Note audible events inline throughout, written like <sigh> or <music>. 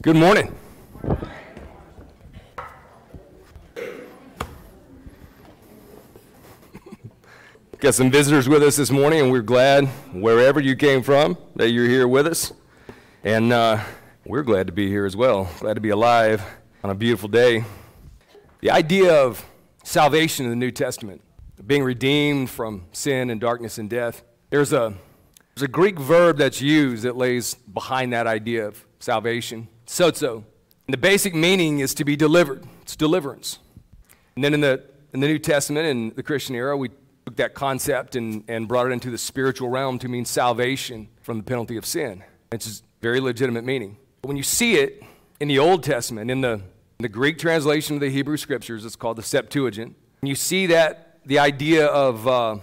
Good morning. <laughs> Got some visitors with us this morning, and we're glad, wherever you came from, that you're here with us. And uh, we're glad to be here as well. Glad to be alive on a beautiful day. The idea of salvation in the New Testament, being redeemed from sin and darkness and death, there's a, there's a Greek verb that's used that lays behind that idea of salvation sozo. And the basic meaning is to be delivered. It's deliverance. And then in the, in the New Testament, in the Christian era, we took that concept and, and brought it into the spiritual realm to mean salvation from the penalty of sin. It's a very legitimate meaning. But when you see it in the Old Testament, in the, in the Greek translation of the Hebrew Scriptures, it's called the Septuagint, and you see that the idea of uh,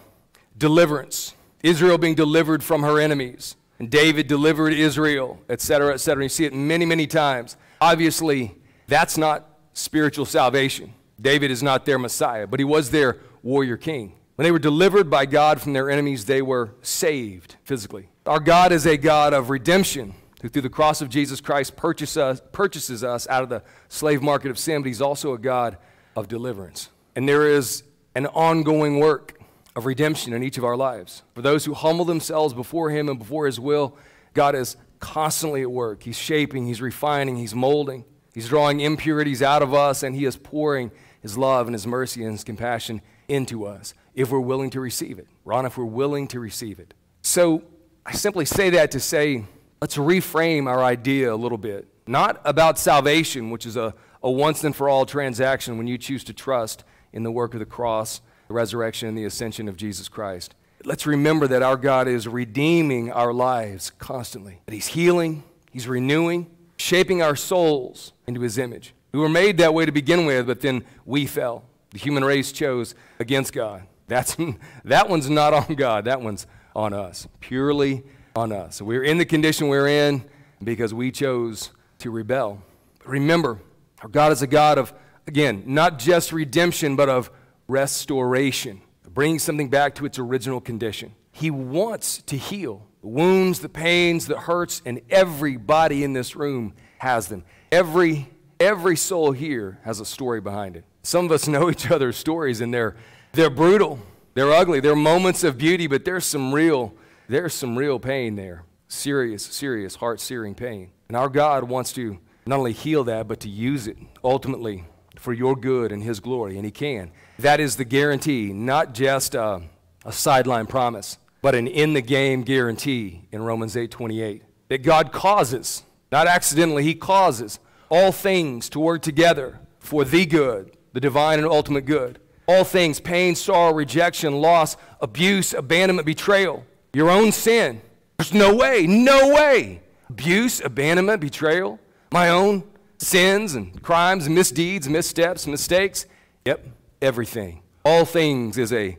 deliverance, Israel being delivered from her enemies, and David delivered Israel, etc., etc. You see it many, many times. Obviously, that's not spiritual salvation. David is not their Messiah, but he was their warrior king. When they were delivered by God from their enemies, they were saved physically. Our God is a God of redemption, who through the cross of Jesus Christ purchase us, purchases us out of the slave market of sin, but he's also a God of deliverance. And there is an ongoing work of redemption in each of our lives. For those who humble themselves before Him and before His will, God is constantly at work. He's shaping, He's refining, He's molding, He's drawing impurities out of us, and He is pouring His love and His mercy and His compassion into us if we're willing to receive it. Ron, if we're willing to receive it. So I simply say that to say, let's reframe our idea a little bit. Not about salvation, which is a, a once and for all transaction when you choose to trust in the work of the cross the resurrection and the ascension of Jesus Christ. Let's remember that our God is redeeming our lives constantly, that He's healing, He's renewing, shaping our souls into His image. We were made that way to begin with, but then we fell. The human race chose against God. That's, <laughs> that one's not on God, that one's on us, purely on us. we're in the condition we're in because we chose to rebel. But remember, our God is a God of, again, not just redemption, but of restoration, bringing something back to its original condition. He wants to heal the wounds, the pains, the hurts, and everybody in this room has them. Every, every soul here has a story behind it. Some of us <laughs> know each other's stories, and they're, they're brutal, they're ugly, they're moments of beauty, but there's some real, there's some real pain there. Serious, serious, heart-searing pain. And our God wants to not only heal that, but to use it ultimately for your good and His glory, and He can. That is the guarantee, not just a, a sideline promise, but an in the game guarantee in Romans 8 28. That God causes, not accidentally, He causes all things to work together for the good, the divine and ultimate good. All things pain, sorrow, rejection, loss, abuse, abandonment, betrayal, your own sin. There's no way, no way. Abuse, abandonment, betrayal, my own sins and crimes misdeeds, missteps, mistakes. Yep, everything. All things is, a,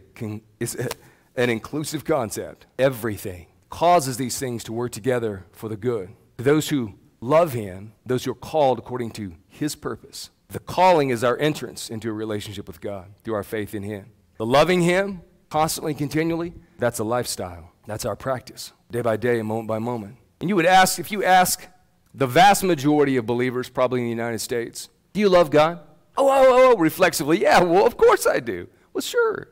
is a, an inclusive concept. Everything causes these things to work together for the good. To those who love Him, those who are called according to His purpose. The calling is our entrance into a relationship with God through our faith in Him. The loving Him constantly, continually, that's a lifestyle. That's our practice, day by day, moment by moment. And you would ask, if you ask the vast majority of believers, probably in the United States, do you love God? Oh, oh, oh, oh, reflexively, yeah, well, of course I do. Well, sure.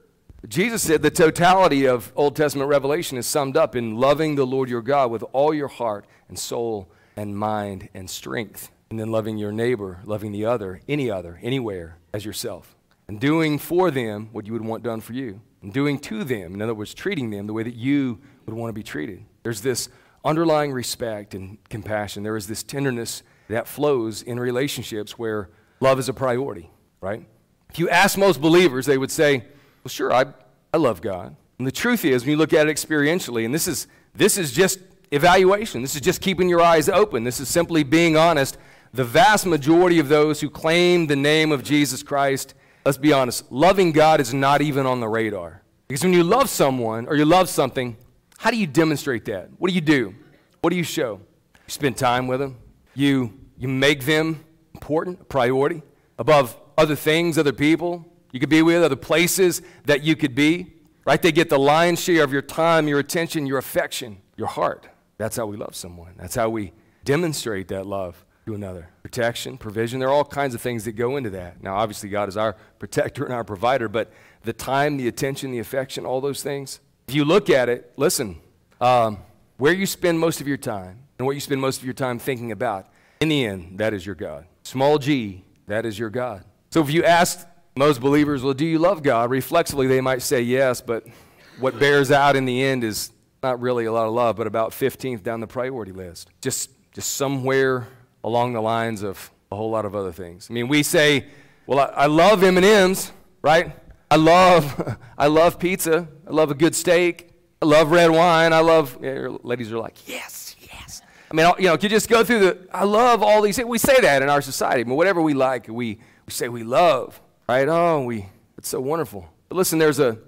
Jesus said the totality of Old Testament revelation is summed up in loving the Lord your God with all your heart and soul and mind and strength, and then loving your neighbor, loving the other, any other, anywhere, as yourself, and doing for them what you would want done for you, and doing to them, in other words, treating them the way that you would want to be treated. There's this underlying respect and compassion. There is this tenderness that flows in relationships where love is a priority, right? If you ask most believers, they would say, Well, sure, I, I love God. And the truth is, when you look at it experientially, and this is, this is just evaluation, this is just keeping your eyes open, this is simply being honest. The vast majority of those who claim the name of Jesus Christ, let's be honest, loving God is not even on the radar. Because when you love someone or you love something, how do you demonstrate that? What do you do? What do you show? You spend time with them. You, you make them important, a priority, above other things, other people you could be with, other places that you could be. Right? They get the lion's share of your time, your attention, your affection, your heart. That's how we love someone. That's how we demonstrate that love. to another. Protection, provision, there are all kinds of things that go into that. Now, obviously, God is our protector and our provider, but the time, the attention, the affection, all those things. If you look at it, listen, um, where you spend most of your time and what you spend most of your time thinking about, in the end, that is your God. Small g, that is your God. So if you ask most believers, well, do you love God? Reflexively, they might say yes, but what bears out in the end is not really a lot of love, but about 15th down the priority list. Just, just somewhere along the lines of a whole lot of other things. I mean, we say, well, I, I love M&Ms, right? I love, <laughs> I love pizza. I love a good steak. I love red wine. I love, yeah, ladies are like, yes, yes. I mean, you know, you just go through the, I love all these things. We say that in our society. I mean, whatever we like, we, we say we love, right? Oh, we, it's so wonderful. But listen, there's a,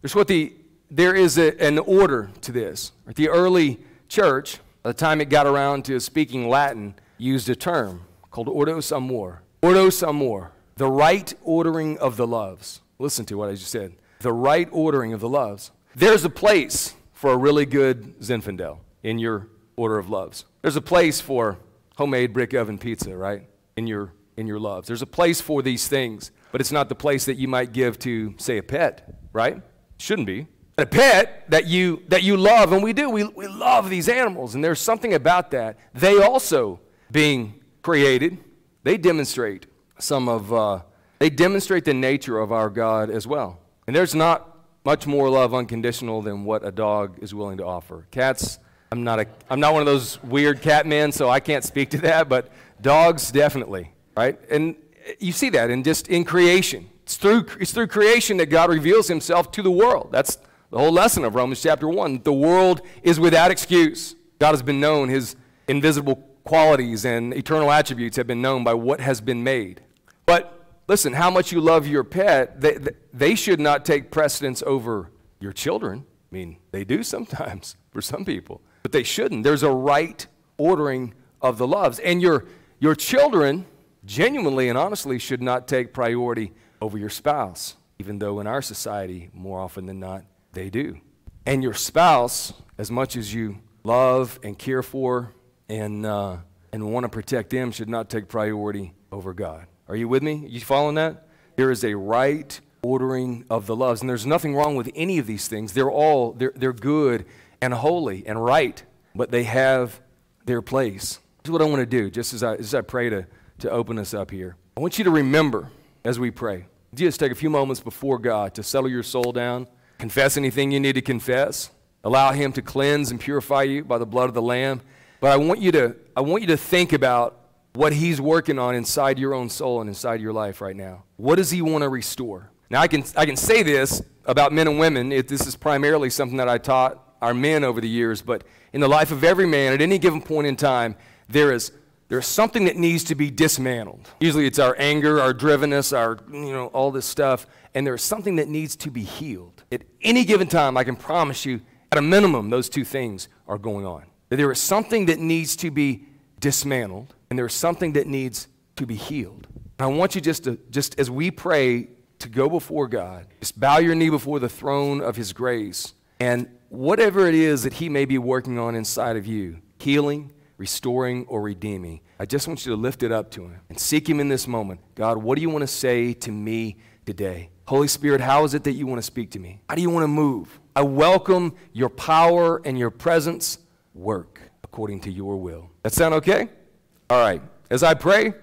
there's what the, there is a, an order to this. The early church, by the time it got around to speaking Latin, used a term called ordos amor. Ordos amor, the right ordering of the loves. Listen to what I just said. The right ordering of the loves. There's a place for a really good Zinfandel in your order of loves. There's a place for homemade brick oven pizza, right? In your in your loves. There's a place for these things, but it's not the place that you might give to, say, a pet, right? Shouldn't be. A pet that you that you love, and we do. We, we love these animals, and there's something about that. They also, being created, they demonstrate some of uh, they demonstrate the nature of our God as well. And there's not much more love unconditional than what a dog is willing to offer. Cats, I'm not, a, I'm not one of those weird cat men, so I can't speak to that, but dogs definitely, right? And you see that in just in creation. It's through, it's through creation that God reveals himself to the world. That's the whole lesson of Romans chapter 1. The world is without excuse. God has been known, his invisible qualities and eternal attributes have been known by what has been made. But listen, how much you love your pet, they, they should not take precedence over your children. I mean, they do sometimes <laughs> for some people, but they shouldn't. There's a right ordering of the loves. And your, your children, genuinely and honestly, should not take priority over your spouse, even though in our society, more often than not, they do. And your spouse, as much as you love and care for and, uh, and want to protect them, should not take priority over God. Are you with me? You following that? There is a right ordering of the loves. And there's nothing wrong with any of these things. They're all, they're, they're good and holy and right, but they have their place. This is what I want to do, just as I, as I pray to, to open us up here. I want you to remember as we pray. Just take a few moments before God to settle your soul down, confess anything you need to confess, allow Him to cleanse and purify you by the blood of the Lamb. But I want you to, I want you to think about what He's working on inside your own soul and inside your life right now. What does He want to restore? Now, I can, I can say this about men and women. It, this is primarily something that I taught our men over the years, but in the life of every man at any given point in time, there is there's something that needs to be dismantled. Usually it's our anger, our drivenness, our, you know, all this stuff. And there's something that needs to be healed. At any given time, I can promise you, at a minimum, those two things are going on. There is something that needs to be dismantled, and there's something that needs to be healed. And I want you just to, just as we pray, to go before God, just bow your knee before the throne of His grace, and whatever it is that He may be working on inside of you, healing, restoring, or redeeming, I just want you to lift it up to Him and seek Him in this moment. God, what do you want to say to me today? Holy Spirit, how is it that you want to speak to me? How do you want to move? I welcome your power and your presence. Work according to your will. That sound okay? All right. As I pray,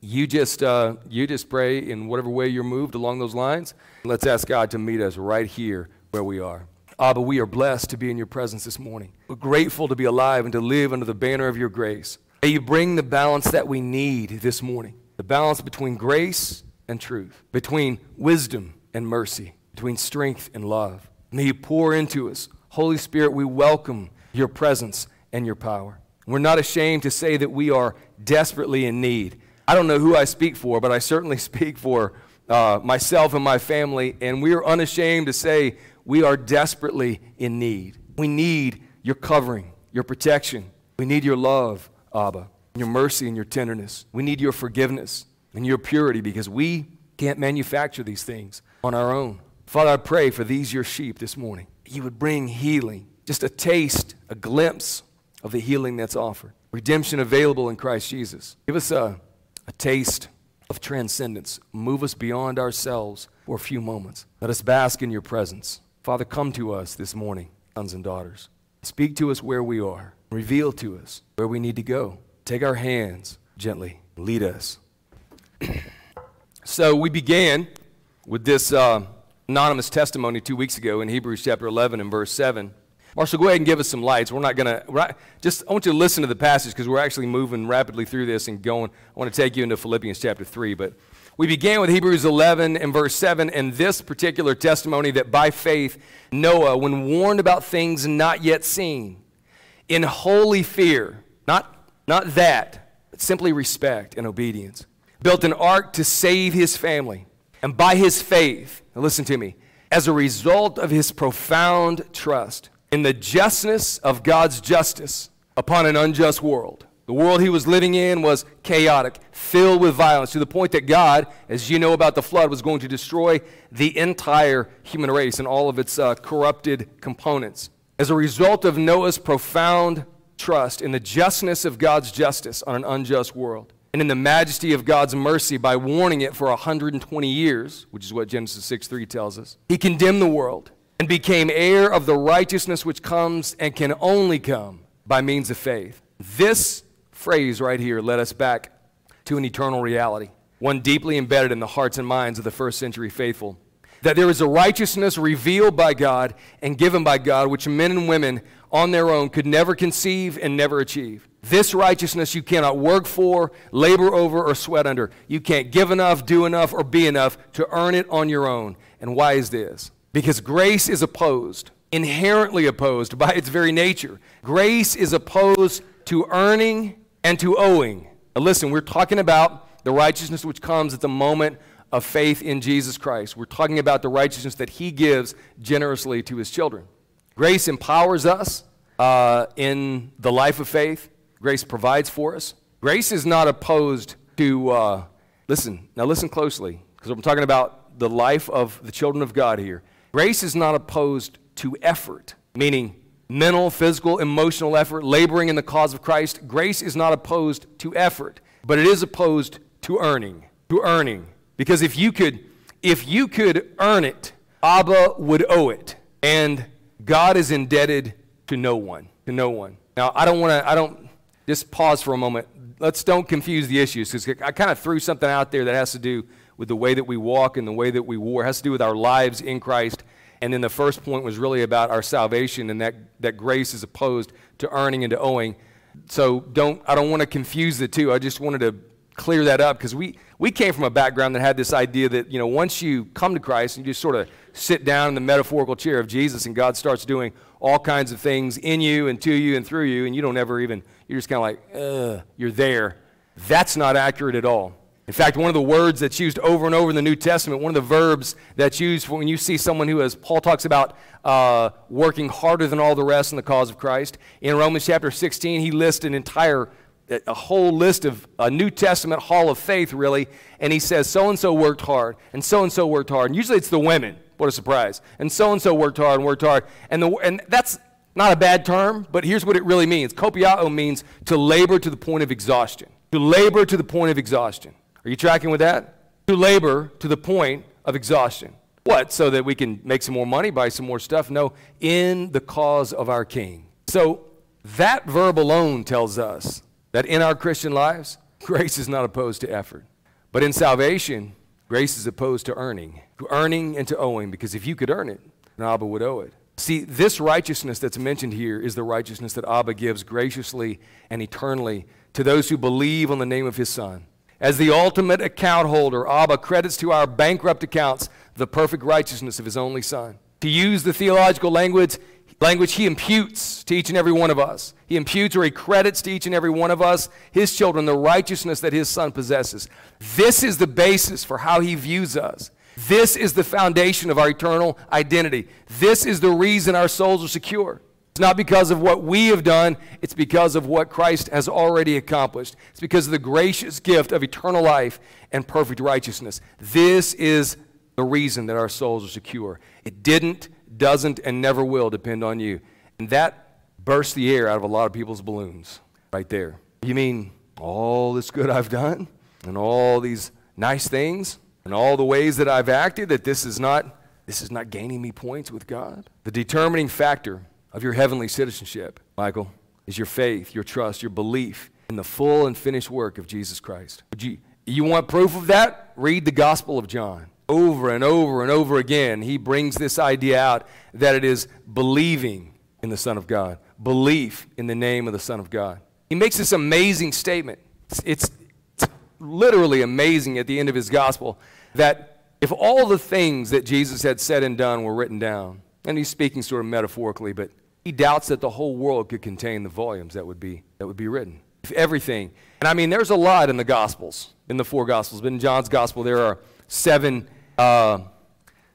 you just, uh, you just pray in whatever way you're moved along those lines. Let's ask God to meet us right here where we are. Abba, we are blessed to be in your presence this morning. We're grateful to be alive and to live under the banner of your grace. May you bring the balance that we need this morning the balance between grace and truth, between wisdom and mercy, between strength and love. May you pour into us. Holy Spirit, we welcome your presence and your power. We're not ashamed to say that we are desperately in need. I don't know who I speak for, but I certainly <laughs> speak for uh, myself and my family, and we are unashamed to say we are desperately in need. We need your covering, your protection. We need your love, Abba, your mercy and your tenderness. We need your forgiveness and your purity because we can't manufacture these things on our own. Father, I pray for these, your sheep, this morning. You would bring healing, just a taste, a glimpse of the healing that's offered. Redemption available in Christ Jesus. Give us a, a taste of transcendence. Move us beyond ourselves for a few moments. Let us bask in your presence. Father, come to us this morning, sons and daughters. Speak to us where we are. Reveal to us where we need to go. Take our hands gently. Lead us. <clears throat> so we began with this uh, anonymous testimony two weeks ago in Hebrews chapter 11 and verse 7. Marshall, go ahead and give us some lights. We're not going to, just, I want you to listen to the passage because we're actually moving rapidly through this and going. I want to take you into Philippians chapter 3. But we began with Hebrews 11 and verse 7 and this particular testimony that by faith, Noah, when warned about things not yet seen, in holy fear, not, not that, but simply respect and obedience, built an ark to save his family. And by his faith, listen to me, as a result of his profound trust in the justness of God's justice upon an unjust world. The world he was living in was chaotic, filled with violence, to the point that God, as you know about the flood, was going to destroy the entire human race and all of its uh, corrupted components. As a result of Noah's profound trust in the justness of God's justice on an unjust world, and in the majesty of God's mercy by warning it for 120 years, which is what Genesis 6 3 tells us. He condemned the world and became heir of the righteousness which comes and can only come by means of faith. This phrase right here led us back to an eternal reality, one deeply embedded in the hearts and minds of the first century faithful. That there is a righteousness revealed by God and given by God, which men and women on their own could never conceive and never achieve. This righteousness you cannot work for, labor over, or sweat under. You can't give enough, do enough, or be enough to earn it on your own. And why is this? Because grace is opposed, inherently opposed by its very nature. Grace is opposed to earning and to owing. Now listen, we're talking about the righteousness which comes at the moment of faith in Jesus Christ. We're talking about the righteousness that He gives generously to His children. Grace empowers us uh, in the life of faith. Grace provides for us. Grace is not opposed to, uh, listen, now listen closely, because I'm talking about the life of the children of God here. Grace is not opposed to effort, meaning mental, physical, emotional effort, laboring in the cause of Christ. Grace is not opposed to effort, but it is opposed to earning. To earning. Because if you could, if you could earn it, Abba would owe it. And God is indebted to no one. To no one. Now, I don't want to, I don't, just pause for a moment. Let's don't confuse the issues because I kind of threw something out there that has to do with the way that we walk and the way that we war. It has to do with our lives in Christ. And then the first point was really about our salvation and that, that grace is opposed to earning and to owing. So don't, I don't want to confuse the two. I just wanted to clear that up because we, we came from a background that had this idea that, you know, once you come to Christ and you just sort of sit down in the metaphorical chair of Jesus and God starts doing all kinds of things in you and to you and through you, and you don't ever even, you're just kind of like, ugh, you're there. That's not accurate at all. In fact, one of the words that's used over and over in the New Testament, one of the verbs that's used when you see someone who, as Paul talks about, uh, working harder than all the rest in the cause of Christ, in Romans chapter 16, he lists an entire, a whole list of a New Testament hall of faith, really, and he says, so and so worked hard, and so and so worked hard. And usually it's the women. What a surprise. And so and so worked hard and worked hard. And, the, and that's not a bad term, but here's what it really means. Kopiao means to labor to the point of exhaustion. To labor to the point of exhaustion. Are you tracking with that? To labor to the point of exhaustion. What? So that we can make some more money, buy some more stuff? No, in the cause of our King. So that verb alone tells us that in our Christian lives, grace is not opposed to effort. But in salvation, Grace is opposed to earning, to earning and to owing, because if you could earn it, then Abba would owe it. See, this righteousness that's mentioned here is the righteousness that Abba gives graciously and eternally to those who believe on the name of his Son. As the ultimate account holder, Abba credits to our bankrupt accounts the perfect righteousness of his only Son. To use the theological language, language he imputes to each and every one of us. He imputes or he credits to each and every one of us, his children, the righteousness that his son possesses. This is the basis for how he views us. This is the foundation of our eternal identity. This is the reason our souls are secure. It's not because of what we have done, it's because of what Christ has already accomplished. It's because of the gracious gift of eternal life and perfect righteousness. This is the reason that our souls are secure. It didn't doesn't and never will depend on you. And that burst the air out of a lot of people's balloons right there. You mean all this good I've done and all these nice things and all the ways that I've acted that this is not this is not gaining me points with God? The determining factor of your heavenly citizenship, Michael, is your faith, your trust, your belief in the full and finished work of Jesus Christ. Would you you want proof of that? Read the Gospel of John. Over and over and over again, he brings this idea out that it is believing in the Son of God, belief in the name of the Son of God. He makes this amazing statement. It's, it's, it's literally amazing at the end of his gospel that if all the things that Jesus had said and done were written down, and he's speaking sort of metaphorically, but he doubts that the whole world could contain the volumes that would be, that would be written. If everything. And I mean, there's a lot in the Gospels, in the four Gospels. But in John's Gospel, there are seven, uh,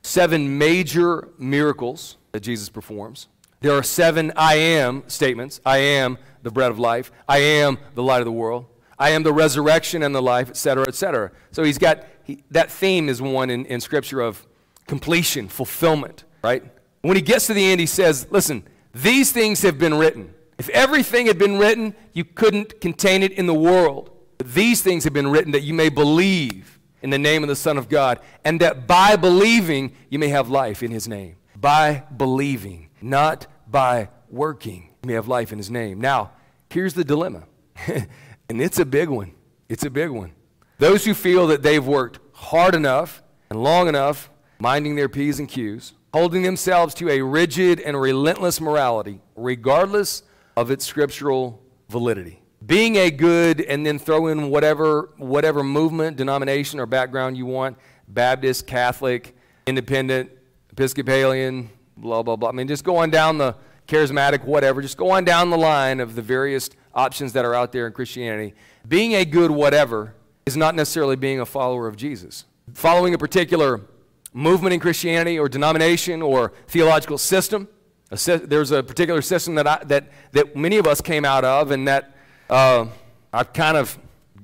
seven major miracles that Jesus performs. There are seven I am statements I am the bread of life, I am the light of the world, I am the resurrection and the life, etc., etc. So he's got he, that theme is one in, in Scripture of completion, fulfillment, right? When he gets to the end, he says, Listen, these things have been written. If everything had been written, you couldn't contain it in the world. But these things have been written that you may believe in the name of the Son of God, and that by believing you may have life in his name. By believing, not by working, you may have life in his name. Now, here's the dilemma, <laughs> and it's a big one. It's a big one. Those who feel that they've worked hard enough and long enough, minding their P's and Q's, holding themselves to a rigid and relentless morality, regardless of its scriptural validity. Being a good and then throw in whatever, whatever movement, denomination, or background you want Baptist, Catholic, Independent, Episcopalian, blah, blah, blah. I mean, just go on down the charismatic, whatever. Just go on down the line of the various options that are out there in Christianity. Being a good whatever is not necessarily being a follower of Jesus. Following a particular movement in Christianity or denomination or theological system. There's a particular system that, I, that, that many of us came out of and that uh, I kind of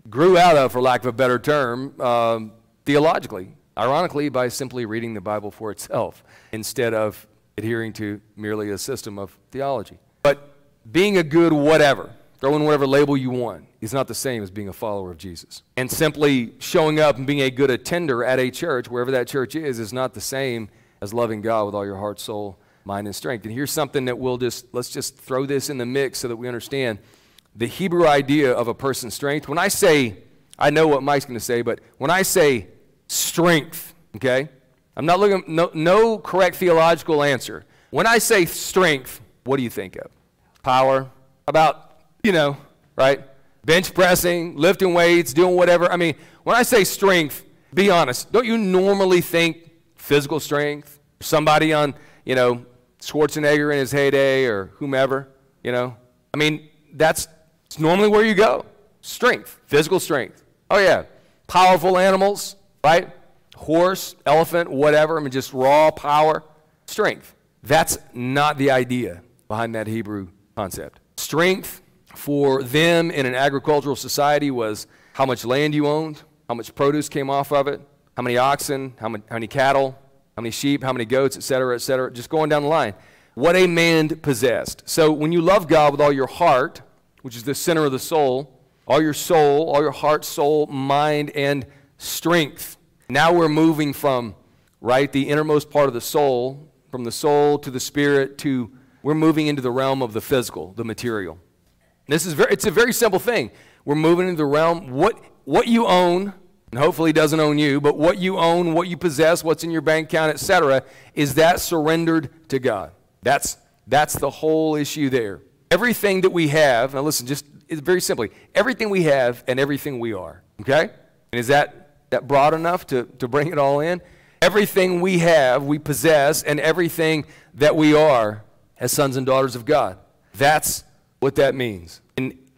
grew out of, for lack of a better term, uh, theologically. Ironically, by simply reading the Bible for itself instead of adhering to merely a system of theology. But being a good whatever, throw in whatever label you want, is not the same as being a follower of Jesus. And simply showing up and being a good attender at a church, wherever that church is, is not the same as loving God with all your heart, soul, mind, and strength. And here's something that we'll just, let's just throw this in the mix so that we understand the Hebrew idea of a person's strength. When I say, I know what Mike's going to say, but when I say strength, okay, I'm not looking, no, no correct theological answer. When I say strength, what do you think of? Power? About, you know, right? Bench pressing, lifting weights, doing whatever. I mean, when I say strength, be honest, don't you normally think physical strength? Somebody on, you know, Schwarzenegger in his heyday or whomever, you know? I mean, that's normally where you go. Strength, physical strength. Oh, yeah. Powerful animals, right? Horse, elephant, whatever. I mean, just raw power. Strength. That's not the idea behind that Hebrew concept. Strength for them in an agricultural society was how much land you owned, how much produce came off of it, how many oxen, how many, how many cattle, how many sheep, how many goats, et cetera, et cetera, just going down the line. What a man possessed. So when you love God with all your heart, which is the center of the soul, all your soul, all your heart, soul, mind, and strength. Now we're moving from, right, the innermost part of the soul, from the soul to the spirit to, we're moving into the realm of the physical, the material. This is very, it's a very simple thing. We're moving into the realm, what, what you own, and hopefully doesn't own you, but what you own, what you possess, what's in your bank account, etc., is that surrendered to God. That's that's the whole issue there. Everything that we have, now listen, just very simply, everything we have and everything we are. Okay? And is that that broad enough to, to bring it all in? Everything we have, we possess, and everything that we are as sons and daughters of God. That's what that means.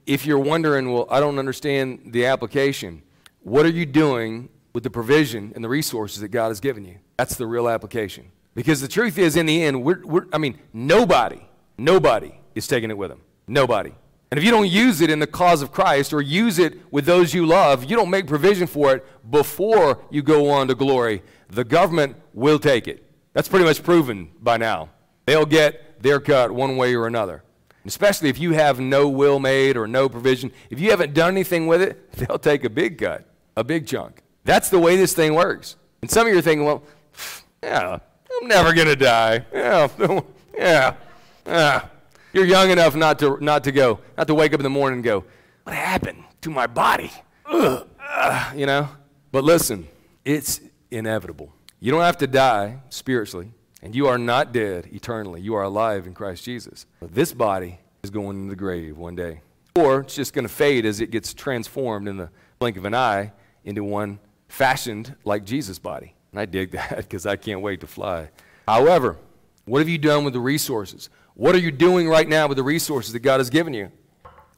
If you're wondering, well, I don't understand the application, what are you doing with the provision and the resources that God has given you? That's the real application. Because the truth is, in the end, we're, we're, I mean, nobody, nobody is taking it with them. Nobody. And if you don't use it in the cause of Christ or use it with those you love, you don't make provision for it before you go on to glory, the government will take it. That's pretty much proven by now. They'll get their cut one way or another. Especially if you have no will made or no provision. If you haven't done anything with it, <laughs> they'll take a big cut, a big chunk. That's the way this thing works. And some of you are thinking, well, <sighs> yeah, I'm never going to die. Yeah, <laughs> yeah, yeah. You're young enough not to, not to go, not to wake up in the morning and go, what happened to my body? Ugh, ugh, you know? But listen, it's inevitable. You don't have to die spiritually, and you are not dead eternally. You are alive in Christ Jesus. This body is going into the grave one day. Or it's just going to fade as it gets transformed in the blink of an eye into one fashioned like Jesus' body. And I dig <laughs> that because I can't wait to fly. However, what have you done with the resources? What are you doing right now with the resources that God has given you?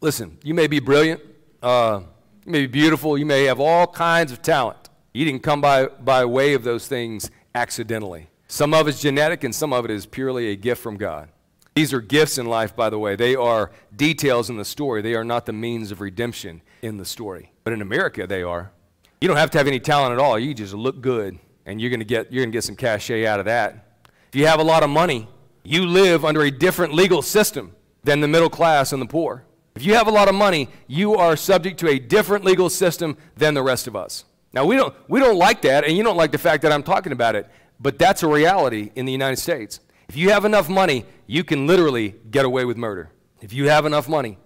Listen, you may be brilliant, uh, you may be beautiful, you may have all kinds of talent. You didn't come by, by way of those things accidentally. Some of it's genetic, and some of it is purely a gift from God. These are gifts in life, by the way. They are details in the story. They are not the means of redemption in the story. But in America, they are. You don't have to have any talent at all. You just look good, and you're going to get, you're going to get some cachet out of that. If you have a lot of money, you live under a different legal system than the middle class and the poor. If you have a lot of money, you are subject to a different legal system than the rest of us. Now, we don't, we don't like that, and you don't like the fact that I'm talking about it, but that's a reality in the United States. If you have enough money, you can literally get away with murder. If you have enough money,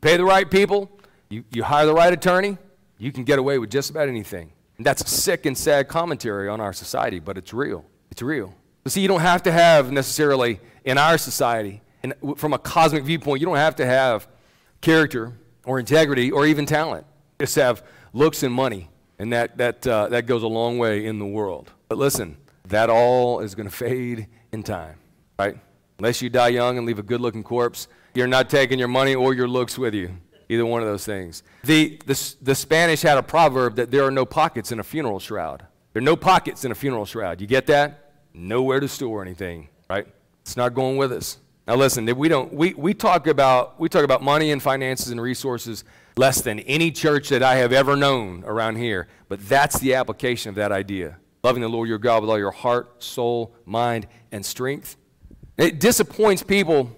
pay the right people, you, you hire the right attorney, you can get away with just about anything. And that's a sick and sad commentary on our society, but it's real. It's real. But see, you don't have to have necessarily in our society, and from a cosmic viewpoint, you don't have to have character or integrity or even talent. Just have looks and money, and that, that, uh, that goes a long way in the world. But listen, that all is going to fade in time, right? Unless you die young and leave a good looking corpse, you're not taking your money or your looks with you. Either one of those things. The, the, the Spanish had a proverb that there are no pockets in a funeral shroud. There are no pockets in a funeral shroud. You get that? Nowhere to store anything, right? It's not going with us. Now listen, we don't we, we talk about we talk about money and finances and resources less than any church that I have ever known around here. But that's the application of that idea. Loving the Lord your God with all your heart, soul, mind, and strength. It disappoints people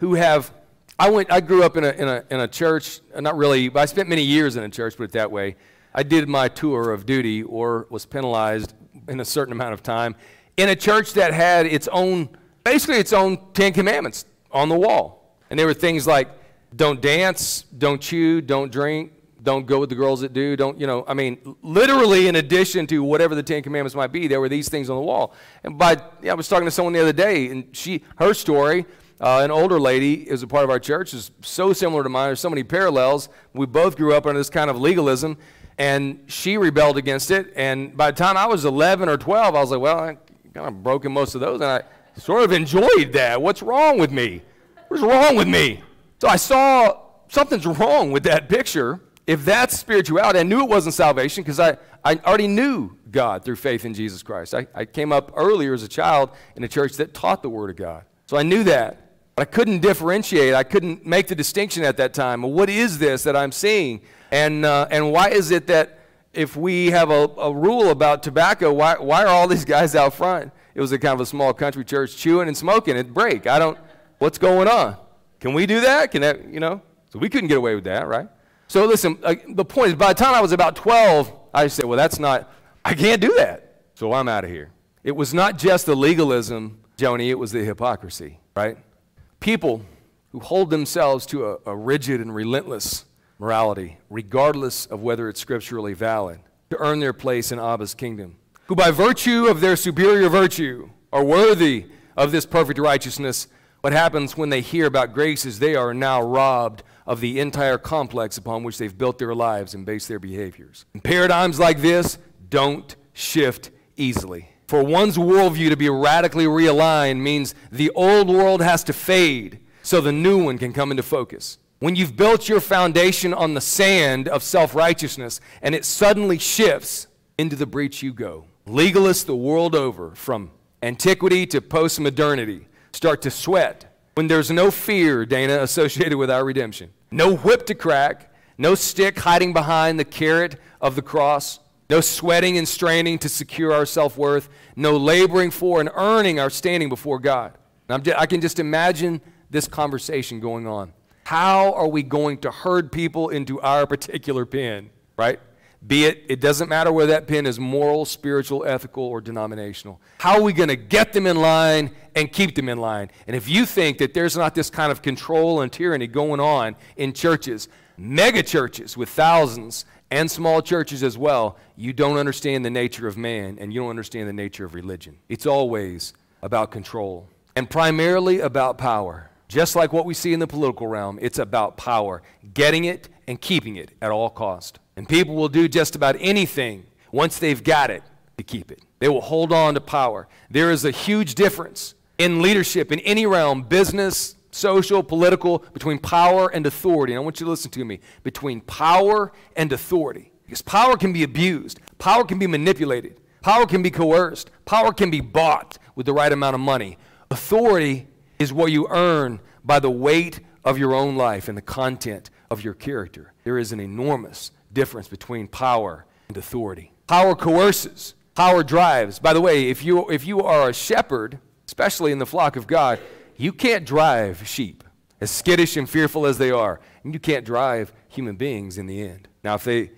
who have I went. I grew up in a, in a, in a church. Uh, not really. But I spent many years in a church. Put it that way. I did my tour of duty, or was penalized in a certain amount of time, in a church that had its own, basically its own Ten Commandments on the wall, and there were things like, "Don't dance, don't chew, don't drink, don't go with the girls that do, don't, you know, I mean, literally in addition to whatever the Ten Commandments might be, there were these things on the wall. And by, yeah, I was talking to someone the other day, and she, her story uh, an older lady is a part of our church, is so similar to mine. There's so many parallels. We both grew up under this kind of legalism, and she rebelled against it. And by the time I was 11 or 12, I was like, well, I kind of broken most of those, and I sort of enjoyed that. What's wrong with me? What's wrong with me? So I saw something's wrong with that picture. If that's spirituality, I knew it wasn't salvation because I, I already knew God through faith in Jesus Christ. I, I came up earlier as a child in a church that taught the Word of God. So I knew that. But I couldn't differentiate. I couldn't make the distinction at that time. Well, what is this that I'm seeing? And, uh, and why is it that if we have a, a rule about tobacco, why, why are all these guys out front? It was a kind of a small country church chewing and smoking at break. I don't, what's going on? Can we do that? Can that, you know? So we couldn't get away with that, right? So listen, uh, the point is, by the time I was about 12, I said, well, that's not, I can't do that. So I'm out of here. It was not just the legalism, Joni, it was the hypocrisy, right? People who hold themselves to a, a rigid and relentless morality, regardless of whether it's scripturally valid, to earn their place in Abba's kingdom, who by virtue of their superior virtue are worthy of this perfect righteousness. What happens when they hear about grace is they are now robbed of the entire complex upon which they've built their lives and based their behaviors. And paradigms like this don't shift easily. For one's worldview to be radically realigned means the old world has to fade so the new one can come into focus. When you've built your foundation on the sand of self righteousness and it suddenly shifts, into the breach you go. Legalists the world over, from antiquity to postmodernity, start to sweat when there's no fear, Dana, associated with our redemption. No whip to crack, no stick hiding behind the carrot of the cross. No sweating and straining to secure our self worth. No laboring for and earning our standing before God. i can just imagine this conversation going on. How are we going to herd people into our particular pen, right? Be it, it doesn't matter whether that pen is moral, spiritual, ethical, or denominational. How are we going to get them in line and keep them in line? And if you think that there's not this kind of control and tyranny going on in churches, mega churches with thousands, and small churches as well, you don't understand the nature of man and you don't understand the nature of religion. It's always about control and primarily about power. Just like what we see in the political realm, it's about power, getting it and keeping it at all cost. And people will do just about anything once they've got it to keep it. They will hold on to power. There is a huge difference in leadership in any realm, business, social, political, between power and authority. And I want you to listen to me. Between power and authority. Because power can be abused, power can be manipulated, power can be coerced, power can be bought with the right amount of money. Authority is what you earn by the weight of your own life and the content of your character. There is an enormous difference between power and authority. Power coerces, power drives. By the way, if you, if you are a shepherd, especially in the flock of God, you can't drive sheep, as skittish and fearful as they are. And you can't drive human beings in the end. Now, if they,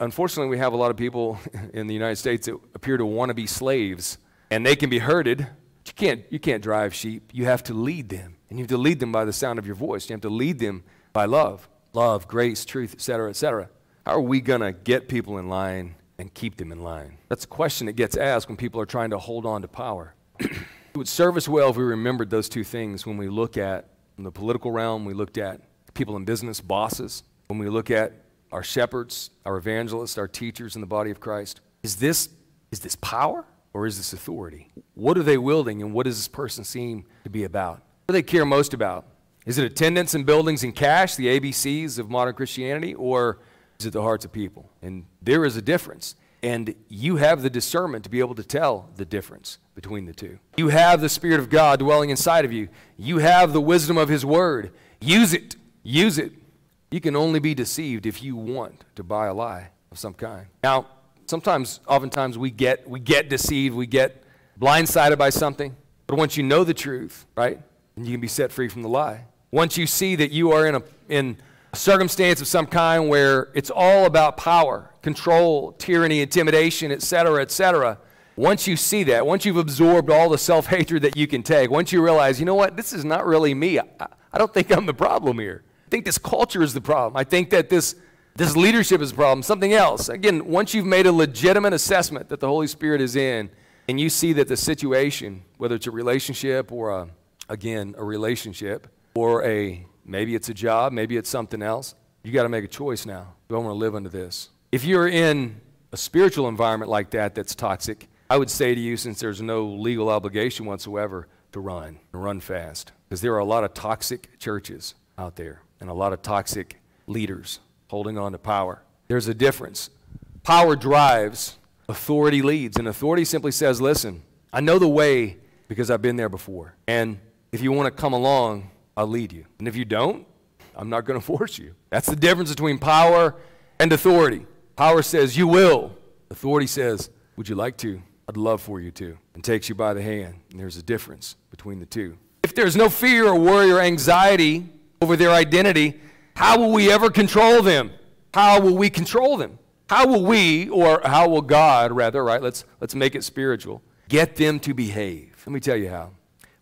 unfortunately, we have a lot of people <laughs> in the United States that appear to want to be slaves, and they can be herded. You can't, you can't drive sheep. You have to lead them. And you have to lead them by the sound of your voice. You have to lead them by love love, grace, truth, etc., etc. How are we going to get people in line and keep them in line? That's a question that gets asked when people are trying to hold on to power. <clears throat> it would serve us well if we remembered those two things when we look at the political realm, we looked at people in business, bosses, when we look at our shepherds, our evangelists, our teachers in the body of Christ. Is this, is this power or is this authority? What are they wielding and what does this person seem to be about? What do they care most about? Is it attendance in buildings and cash, the ABCs of modern Christianity, or is it the hearts of people? And there is a difference. And you have the discernment to be able to tell the difference between the two. You have the Spirit of God dwelling inside of you. You have the wisdom of His Word. Use it. Use it. You can only be deceived if you want to buy a lie of some kind. Now, sometimes, oftentimes, we get, we get deceived, we get blindsided by something. But once you know the truth, right, and you can be set free from the lie. Once you see that you are in a, in a circumstance of some kind where it's all about power, control, tyranny, intimidation, etc., etc., once you see that, once you've absorbed all the self hatred that you can take, once you realize, you know what, this is not really me, I, I, don't think I'm the problem here. I think this culture is the problem. I think that this, this leadership is a problem, something else. Again, once you've made a legitimate assessment that the Holy Spirit is in, and you see that the situation, whether it's a relationship or, a, again, a relationship or a Maybe it's a job, maybe it's something else. You got to make a choice now. Do I want to live under this? If you're in a spiritual environment like that that's toxic, I would say to you, since there's no legal obligation whatsoever, to run, run fast. Because there are a lot of toxic churches out there and a lot of toxic leaders holding on to power. There's a difference. Power drives, authority leads. And authority simply says, listen, I know the way because I've been there before. And if you want to come along, I'll lead you. And if you don't, I'm not going <laughs> to force you. That's the difference between power and authority. Power says, You will. Authority says, Would you like to? I'd love for you to. And takes you by the hand. And there's a difference between the two. If there's no fear or worry or anxiety over their identity, how will we ever control them? How will we control them? How will we, or how will God, rather, right? Let's, let's make it spiritual, get them to behave. Let me tell you how.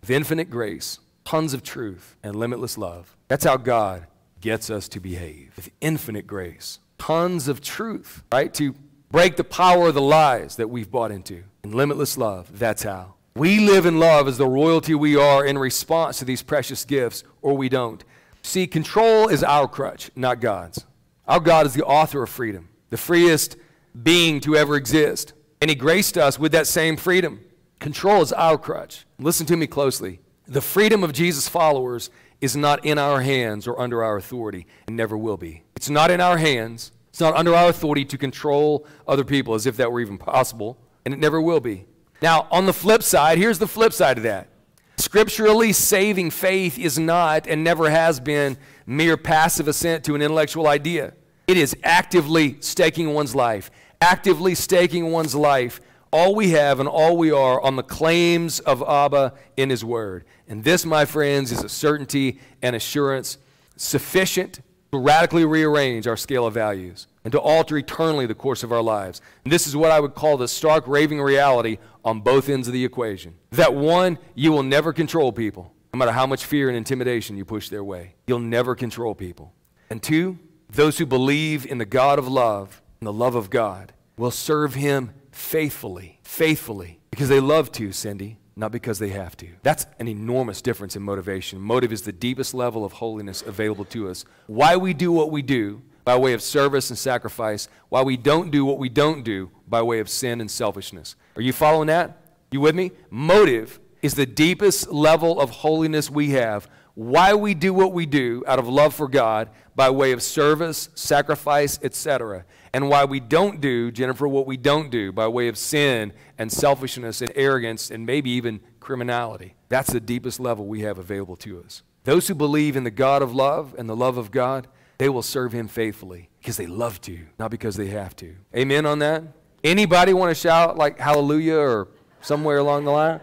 With infinite grace, tons of truth, and limitless love. That's how God gets us to behave with infinite grace. Tons of truth, right? To break the power of the lies that we've bought into. And limitless love, that's how. We live in love as the royalty we are in response to these precious gifts, or we don't. See, control is our crutch, not God's. Our God is the author of freedom, the freest being to ever exist. And He graced us with that same freedom. Control is our crutch. Listen to me closely. The freedom of Jesus' followers is not in our hands or under our authority and never will be. It's not in our hands. It's not under our authority to control other people as if that were even possible, and it never will be. Now, on the flip side, here's the flip side of that. Scripturally saving faith is not and never has been mere passive assent to an intellectual idea. It is actively staking one's life, actively staking one's life all we have and all we are on the claims of Abba in His Word. And this, my friends, is a certainty and assurance sufficient to radically rearrange our scale of values and to alter eternally the course of our lives. And this is what I would call the stark, raving reality on both ends of the equation. That one, you will never control people, no matter how much fear and intimidation you push their way. You'll never control people. And two, those who believe in the God of love and the love of God will serve Him faithfully, faithfully, because they love to, Cindy, not because they have to. That's an enormous difference in motivation. Motive is the deepest level of holiness available to us. Why we do what we do by way of service and sacrifice, why we don't do what we don't do by way of sin and selfishness. Are you following that? You with me? Motive is the deepest level of holiness we have. Why we do what we do out of love for God by way of service, sacrifice, etc and why we don't do, Jennifer, what we don't do by way of sin and selfishness and arrogance and maybe even criminality. That's the deepest level we have available to us. Those who believe in the God of love and the love of God, they will serve him faithfully because they love to, not because they have to. Amen on that? Anybody want to shout like hallelujah or somewhere along the line?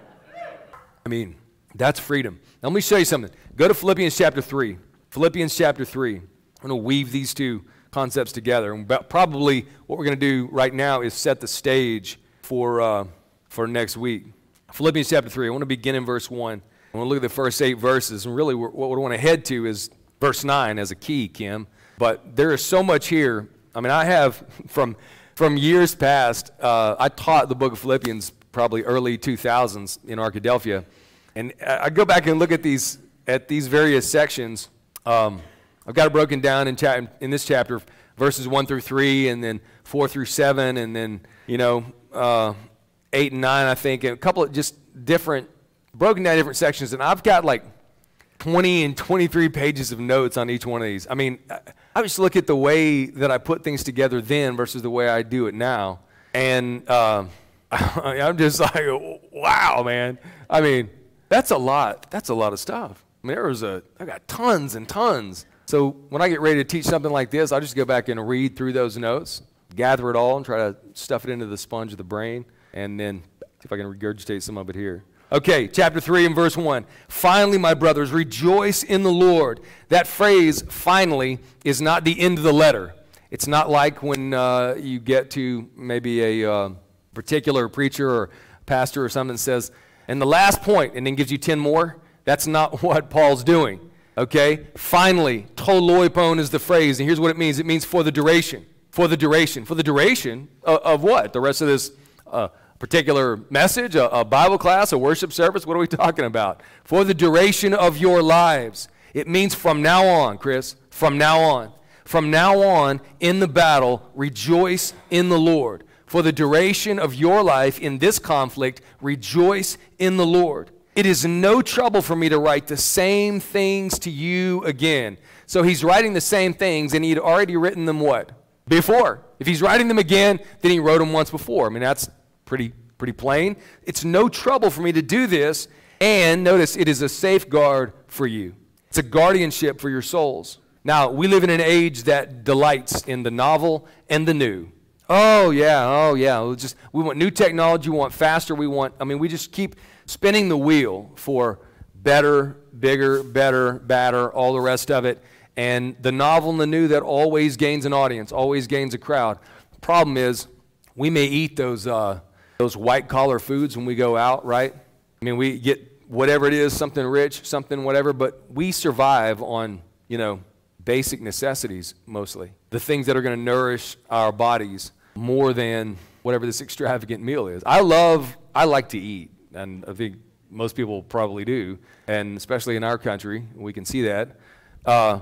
I mean, that's freedom. Now, let me show you something. Go to Philippians chapter 3. Philippians chapter 3. I'm going to weave these two concepts together. And probably what we're going to do right now is set the stage for, uh, for next week. Philippians chapter 3, I want to begin in verse 1. I want to look at the first eight verses. And really, what we want to head to is verse 9 as a key, Kim. But there is so much here. I mean, I have <laughs> from, from years past, uh, I taught the book of Philippians probably early 2000s in Arkadelphia. And I go back and look at these, at these various sections. Um, I've got it broken down in, cha- in this chapter, verses 1 through 3, and then 4 through 7, and then, you know, uh, 8 and 9, I think, and a couple of just different, broken down different sections. And I've got like 20 and 23 pages of notes on each one of these. I mean, I just look at the way that I put things together then versus the way I do it now. And <laughs> uh, I'm just like, wow, man. I mean, that's a lot. That's a lot of stuff. I mean, there was a, I got tons and tons so when I get ready to teach something like this, I'll just go back and read through those notes, gather it all, and try to stuff it into the sponge of the brain, and then see if I can regurgitate some of it here. Okay, chapter 3 and verse 1. Finally, my brothers, rejoice in the Lord. That phrase, finally, is not the end of the letter. It's not like when uh, you get to maybe a uh, particular preacher or pastor or something says, and the last point, and then gives you 10 more. That's not <laughs> what Paul's doing. Okay? Finally, toloipon is the phrase, and here's what it means it means for the duration. For the duration. For the duration of, of what? The rest of this uh, particular message, a, a Bible class, a worship service? What are we talking about? For the duration of your lives. It means from now on, Chris, from now on. From now on, in the battle, rejoice in the Lord. For the duration of your life in this conflict, rejoice in the Lord. It is no trouble for me to write the same things to you again. So he's writing the same things, and he'd already written them what? Before. If he's writing them again, then he wrote them once before. I mean, that's pretty, pretty plain. It's no trouble for me to do this, and notice it is a safeguard for you. It's a guardianship for your souls. Now, we live in an age that delights in the novel and the new. Oh, yeah, oh, yeah. We just, we want new technology, we want faster, we want, I mean, we just keep spinning the wheel for better, bigger, better, badder, all the rest of it. And the novel and the new that always gains an audience, always gains a crowd. Problem is, we may eat those, uh, those white collar foods when we go out, right? I mean, we get whatever it is, something rich, something whatever, but we survive on, you know, basic necessities mostly. The things that are going to nourish our bodies more than whatever this <laughs> extravagant meal is. I love, I like to eat and I think most people probably do, and especially in our country, we can see that. Uh,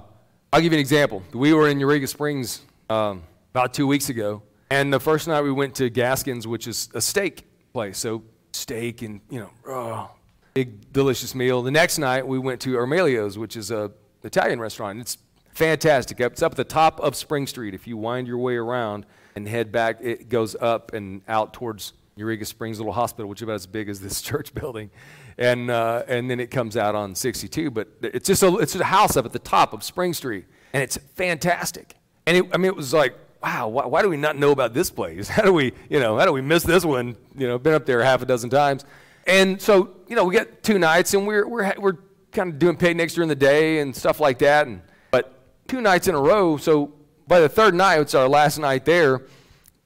I'll give you an example. We were in Eureka Springs um, about two weeks ago, and the first night we went to Gaskins, which is a steak place. So steak and you know, oh, big delicious meal. The next night we went to Ermilio's, which is a Italian restaurant. It's fantastic. It's up at the top of Spring Street. If you wind your way around and head back, it goes up and out towards Eureka Springs Little Hospital, which is about as big as this <laughs> church building. And, uh, and then it comes out on 62. But it's just, a, it's a house up at the top of Spring Street. And it's fantastic. And it, I mean, it was like wow, why, why, do we not know about this place? <laughs> How do we, you know, how do we miss this one? You know, been up there half a dozen times. And so, you know, we get two nights and we're, we're, we're kind of doing picnics during the day and stuff like that. And, but two nights in a row, so by the third night, it's our last night there,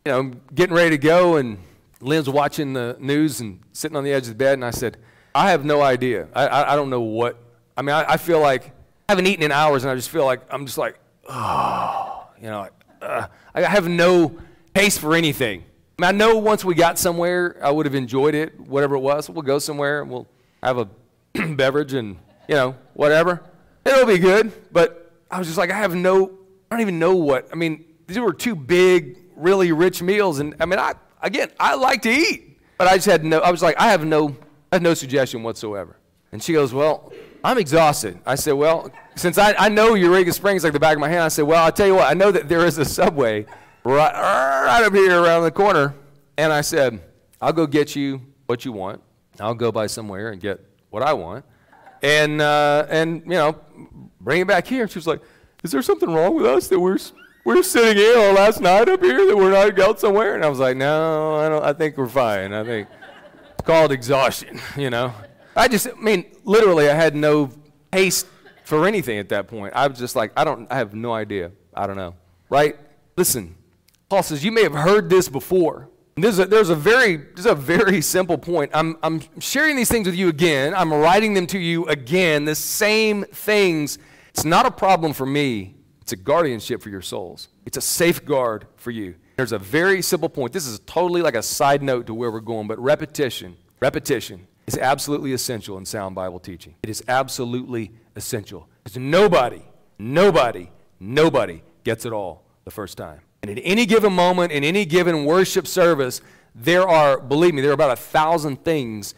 you know, getting ready to go and Lynn's watching the news and sitting on the edge of the bed. And I said, I have no idea. I, I, I don't know what, I mean, I, I feel like I haven't eaten in hours and I just feel like, I'm just like, oh, you know, like, uh, I have no taste for anything. I, mean, I know once we got somewhere, I would have enjoyed it, whatever it was. We'll go somewhere and we'll have a <clears throat> beverage and, you know, whatever. It'll be good. But I was just like, I have no, I don't even know what. I mean, these were two big, really rich meals. And I mean, I, again, I like to eat. But I just had no, I was like, I have no, I have no suggestion whatsoever. And she goes, Well, I'm exhausted. I said, Well, since I, I know Eureka Springs like the back of my hand, I said, Well, I'll tell you what, I know that there is a subway right, right up here around the corner. And I said, I'll go get you what you want. I'll go by somewhere and get what I want. And, uh, and you know, bring it back here. She was like, Is there something wrong with us that we're, we're sitting here last night up here that we're not out somewhere? And I was like, No, I, don't, I think we're fine. I think it's called exhaustion, <laughs> you know. I just, I mean, literally, I had no taste for anything at that point. I was just like, I don't, I have no idea. I don't know. Right? Listen, Paul says, you may have heard this before. There's a, there's a very, there's a very simple point. I'm, I'm sharing these things with you again. I'm writing them to you again. The same things. It's not a problem for me. It's a guardianship for your souls. It's a safeguard for you. There's a very simple point. This is totally like a side note to where we're going, but repetition, repetition is absolutely essential in sound Bible teaching. It is absolutely essential. Because nobody, nobody, nobody gets it all the first time. And at any given moment, in any given worship service, there are, believe me, there are about a thousand things.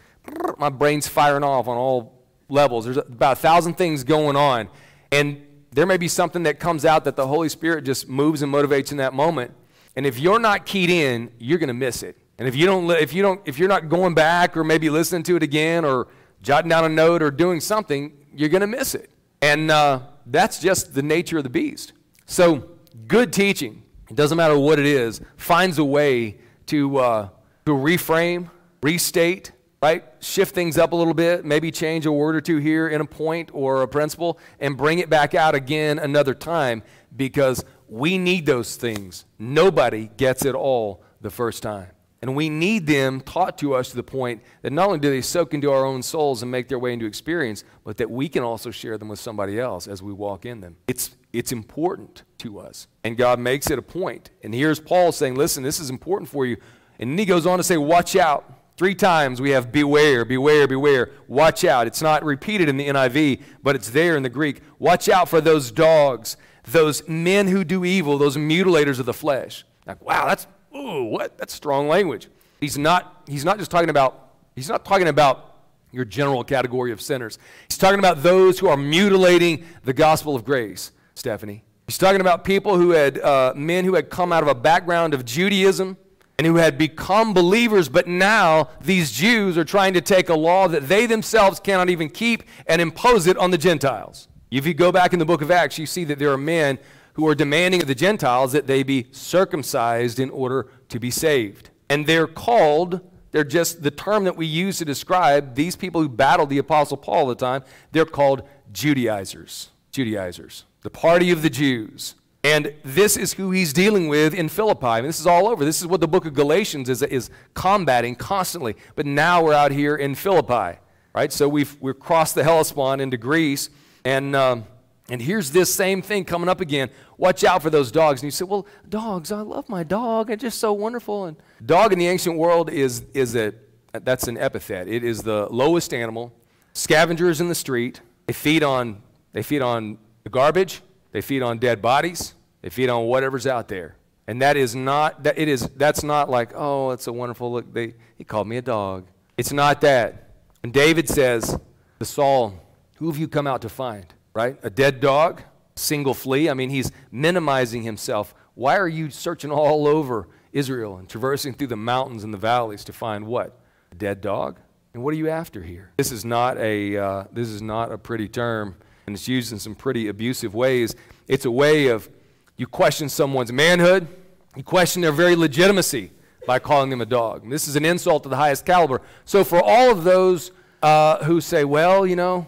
My brain's firing off on all levels. There's about a thousand things going on. And there may be something that comes out that the Holy Spirit just moves and motivates in that moment. And if you're not keyed in, you're going to miss it. And if you don't, if you don't, if you're not going back or maybe listening to it again or jotting down a note or doing something, you're going to miss it. And uh, that's just the nature of the beast. So good teaching, it doesn't matter what it is, finds a way to uh, to reframe, restate, right? Shift things up a little bit, maybe change a word or two here in a point or a principle, and bring it back out again another time because we need those things. Nobody gets it all the first time. And we need them taught to us to the point that not only do they soak into our own souls and make their way into experience, but that we can also share them with somebody else as we walk in them. It's, it's important to us. And God makes it a point. And here's Paul saying, listen, this is important for you. And then he goes on to say, watch out. Three times we have beware, beware, beware. Watch out. It's not repeated in the NIV, but it's there in the Greek. Watch out for those dogs, those men who do evil, those mutilators of the flesh. Like, wow, that's ooh, what? That's strong language. He's not, he's not just talking about, he's not talking about your general category of sinners. He's talking about those who are mutilating the gospel of grace, Stephanie. He's talking about people who had, uh, men who had come out of a background of Judaism and who had become believers, but now these Jews are trying to take a law that they themselves cannot even keep and impose it on the Gentiles. If you go back in the book of Acts, you see that there are men who are demanding of the Gentiles that they be circumcised in order to be saved. And they're called, they're just the term that we use to describe these people who battled the Apostle Paul all the time, they're called Judaizers. Judaizers. The party of the Jews. And this is who he's dealing with in Philippi. I mean, this is all over. This is what the book of Galatians is, is combating constantly. But now we're out here in Philippi, right? So we've, we've crossed the Hellespont into Greece. And um, and here's this same thing coming up again. Watch out for those dogs. And you say, well, dogs, I love my dog. It's just so wonderful. And dog in the ancient world is, is a, that's an epithet. It is the lowest animal. Scavengers in the street. They feed on, they feed on the garbage. They feed on dead bodies. They feed on whatever's out there. And that is not, that it is, that's not like, oh, it's a wonderful look. They, he called me a dog. It's not that. And David says to Saul, who have you come out to find? Right? A dead dog, single flea. I mean, he's minimizing himself. Why are you searching all over Israel and traversing through the mountains and the valleys to find what? A dead dog? And what are you after here? This is not a, uh, this is not a pretty term, and it's used in some pretty abusive ways. It's a way of you question someone's manhood, you question their very legitimacy by calling them a dog. This is an insult to the highest caliber. So, for all of those uh, who say, well, you know,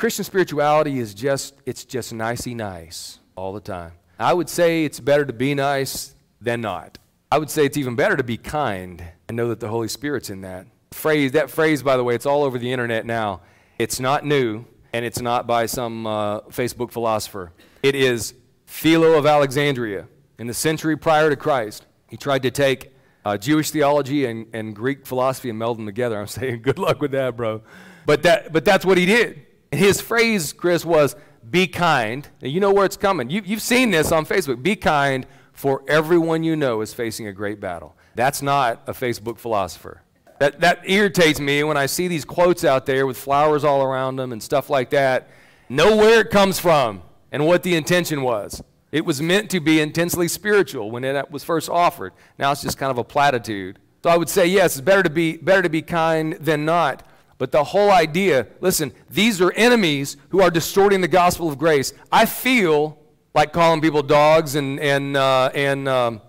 Christian spirituality is just, it's just nicey nice all the time. I would say it's better to be nice than not. I would say it's even better to be kind and know that the Holy Spirit's in that. Phrase, that phrase, by the way, it's all over the internet now. It's not new, and it's not by some uh, Facebook philosopher. It is Philo of Alexandria. In the century prior to Christ, he tried to take uh, Jewish theology and, and Greek philosophy and meld them together. I'm <laughs> saying good luck with that, bro. But, that, but that's what he did. And his phrase, Chris, was be kind. Now, you know where it's coming. You, you've seen this on Facebook. Be kind, for everyone you know is facing a great battle. That's not a Facebook philosopher. That, that irritates me when I see these quotes out there with flowers all around them and stuff like that. Know where it comes from and what the intention was. It was meant to be intensely spiritual when it was first offered. Now it's just kind of a platitude. So I would say, yes, it's better to be, better to be kind than not. But the whole idea listen, these are enemies who are distorting the gospel of grace. I feel like calling people dogs and, and, uh, and um,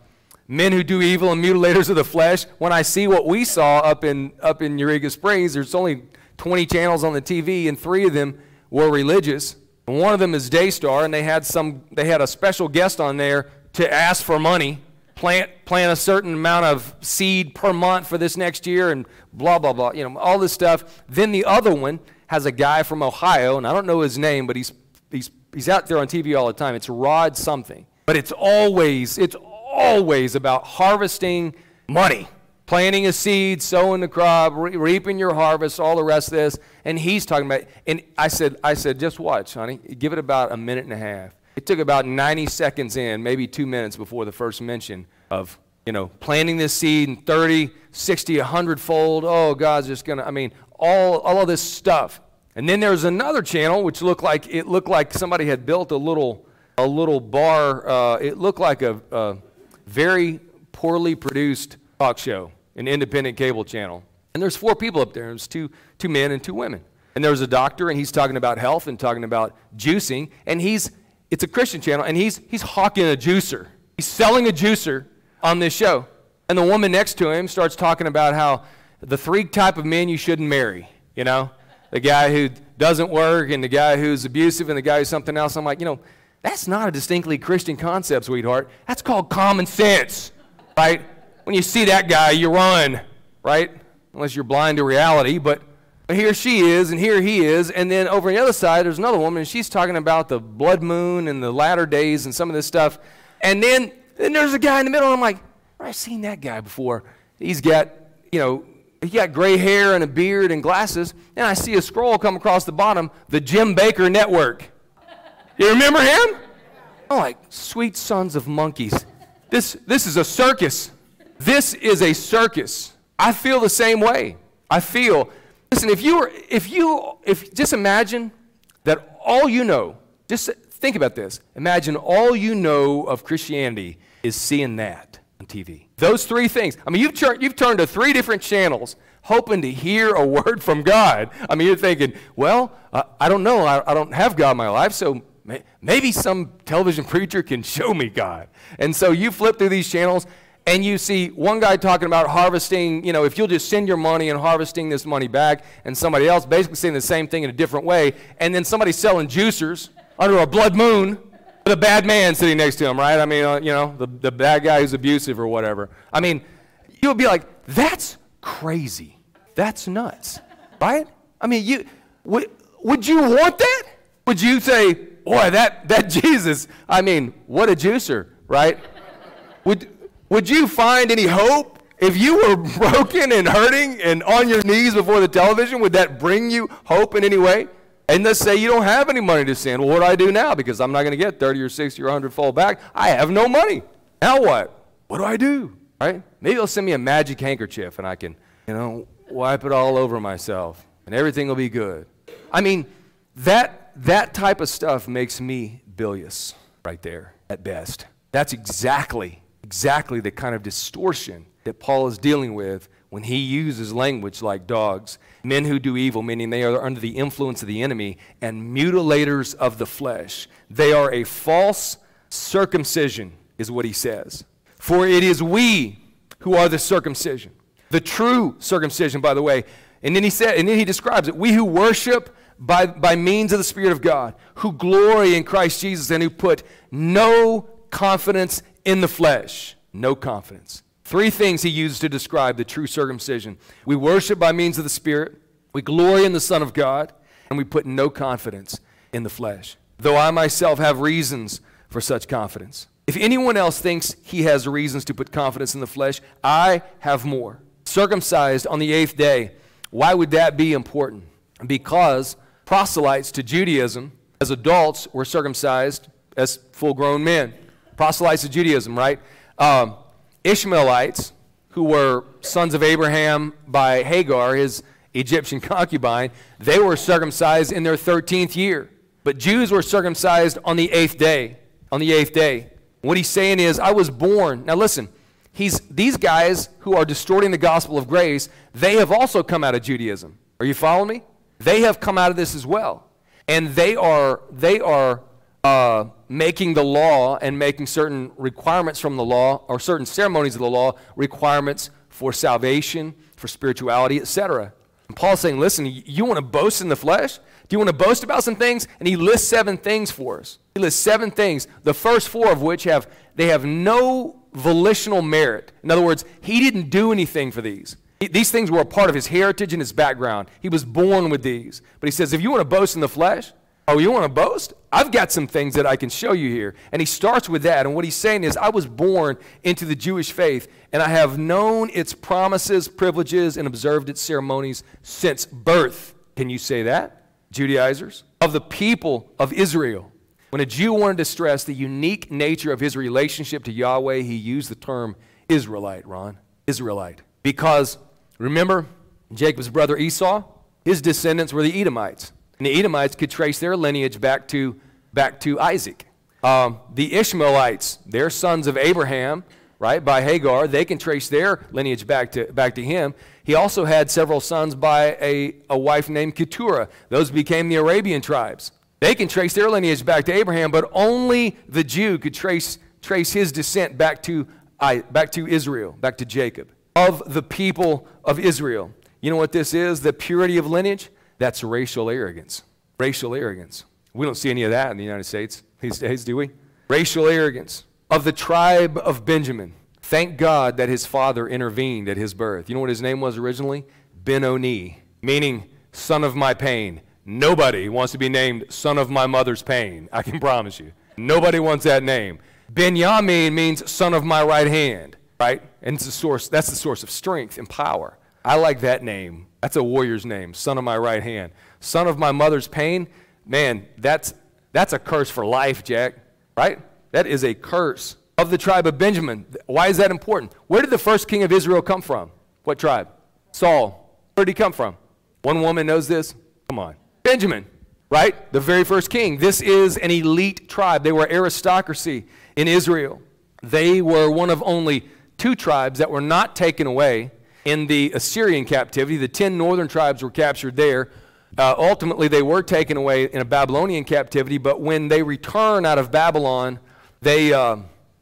men who do evil and mutilators of the flesh when I see what we saw up in, up in Eureka Springs. There's only 20 channels on the TV, and three of them were religious. One of them is Daystar, and they had some. They had a special guest on there to ask for money, plant plant a certain amount of seed per month for this next year, and blah blah blah. You know all this stuff. Then the other one has a guy from Ohio, and I don't know his name, but he's he's he's out there on TV all the time. It's Rod something, but it's always it's always about harvesting money planting a seed, sowing the crop, re- reaping your harvest, all the rest of this. And he's talking about, and I said, I said, just watch, honey. Give it about a minute and a half. It took about 90 seconds in, maybe two minutes before the first mention of, you know, planting this seed in 30, 60, 100 fold. Oh, God's just going to, I mean, all, all of this stuff. And then there's another channel which looked like, it looked like somebody had built a little, a little bar. Uh, it looked like a, a very poorly produced talk show an independent cable channel. And there's four people up there. There's two, two men and two women. And there's a doctor, and he's talking about health and talking about juicing. And he's, it's a Christian channel, and he's, he's hawking a juicer. He's selling a juicer on this show. And the woman next to him starts talking about how the three type of men you shouldn't marry, you know? The guy who doesn't work, and the guy who's abusive, and the guy who's something else. I'm like, you know, that's not a distinctly Christian concept, sweetheart. That's called common sense, right? when you see that guy, you run, right? Unless you're blind to reality. But here she is, and here he is. And then over on the other side, there's another woman, and she's talking about the blood moon and the latter days and some of this stuff. And then, then there's a guy in the middle, and I'm like, I've seen that guy before. He's got, you know, he got gray hair and a beard and glasses. And I see a scroll come across the bottom, the Jim Bakker Network. You remember him? I'm like, sweet sons of monkeys. This, this is a circus. This is a circus. I feel the same way. I feel, listen, if you were, if you, if, just imagine that all you know, just think about this. Imagine all you know of Christianity is seeing that on TV. Those three things. I mean, you've, turned you've turned to three different channels hoping to hear a <laughs> word from God. I mean, you're thinking, well, uh, I don't know. I, I don't have God in my life, so maybe some television <laughs> preacher can show me God. And so you flip through these channels and you see one guy talking about harvesting, you know, if you'll just send your money and harvesting this money back, and somebody else basically saying the same thing in a different way, and then somebody selling juicers under a blood moon with a bad man sitting next to him, right? I mean, uh, you know, the, the bad guy who's abusive or whatever. I mean, you'll be like, that's crazy. That's nuts, right? I mean, you would, would you want that? Would you say, boy, that, that <laughs> Jesus, I mean, what a juicer, right? Would, would you find any hope? If you were <laughs> broken and hurting and on your knees before the television, would that bring you hope in any way? And let's say you don't have any money to send. Well, what do I do now? Because I'm not going to get 30 or 60 or 100 fold back. I have no money. Now what? What do I do? Right? Maybe they'll send me a magic handkerchief and I can, you know, wipe it all over myself and everything will be good. I mean, that, that type of stuff makes me bilious right there at best. That's exactly exactly the kind of distortion that Paul is dealing with when he uses language like dogs. Men who do evil, meaning they are under the influence of the enemy, and mutilators of the flesh. They are a false circumcision, is what he says. For it is we who are the circumcision. The true circumcision, by the way. And then he said, and then he describes it. We who worship by, by means of the Spirit of God, who glory in Christ Jesus, and who put no confidence in the flesh. No confidence. Three things he used to describe the true circumcision. We worship by means of the Spirit, we glory in the Son of God, and we put no confidence in the flesh. Though I myself have reasons for such confidence. If anyone else thinks he has reasons to put confidence in the flesh, I have more. Circumcised on the eighth day. Why would that be important? Because proselytes to Judaism as adults were circumcised as full grown men. Proselytes of Judaism, right? Um, Ishmaelites, who were sons of Abraham by Hagar, his Egyptian <laughs> concubine, they were circumcised in their 13th year. But Jews were circumcised on the eighth day. On the eighth day. What he's saying is, I was born. Now listen, he's, these guys who are distorting the gospel of grace, they have also come out of Judaism. Are you following me? They have come out of this as well. And they are, they are uh, making the law and making certain requirements from the law, or certain ceremonies of the law, requirements for salvation, for spirituality, etc. And Paul's saying, listen, you want to boast in the flesh? Do you want to boast about some things? And he lists seven things for us. He lists seven things, the first four of which have they have no volitional merit. In other words, he didn't do anything for these. These things were a part of his heritage and his background. He was born with these. But he says, if you want to boast in the flesh, oh, you want to boast? I've got some things that I can show you here. And he starts with that. And what he's saying is, I was born into the Jewish faith, and I have known its promises, privileges, and observed its ceremonies since birth. Can you say that? Judaizers? Of the people of Israel. When a Jew wanted to stress the unique nature of his relationship to Yahweh, he used the term Israelite, Ron. Israelite. Because Remember Jacob's brother Esau? His descendants were the Edomites. And the Edomites could trace their lineage back to, back to Isaac. Um, the Ishmaelites, they're sons of Abraham, right, by Hagar. They can trace their lineage back to, back to him. He also had several sons by a, a wife named Keturah. Those became the Arabian tribes. They can trace their lineage back to Abraham, but only the Jew could trace, trace his descent back to, back to Israel, back to Jacob of the people of Israel. You know what this is? The purity of lineage? That's racial arrogance. Racial arrogance. We don't see any of that in the United States these days, do we? Racial arrogance. Of the tribe of Benjamin. Thank God that his father intervened at his birth. You know what his name was originally? Ben-Oni, meaning son of my pain. Nobody wants to be named son of my mother's pain. I can <laughs> promise you. Nobody wants that name. Benjamin means son of my right hand right? And it's the source, that's the source of strength and power. I like that name. That's a warrior's name, son of my right hand. Son of my mother's pain, man, that's, that's a curse for life, Jack, right? That is a curse of the tribe of Benjamin. Why is that important? Where did the first king of Israel come from? What tribe? Saul. Where did he come from? One woman knows this? Come on. Benjamin, right? The very first king. This is an elite tribe. They were aristocracy in Israel. They were one of only two tribes that were not taken away in the Assyrian captivity. The ten northern tribes were captured there. Uh, ultimately, they were taken away in a Babylonian captivity, but when they return out of Babylon, they, uh,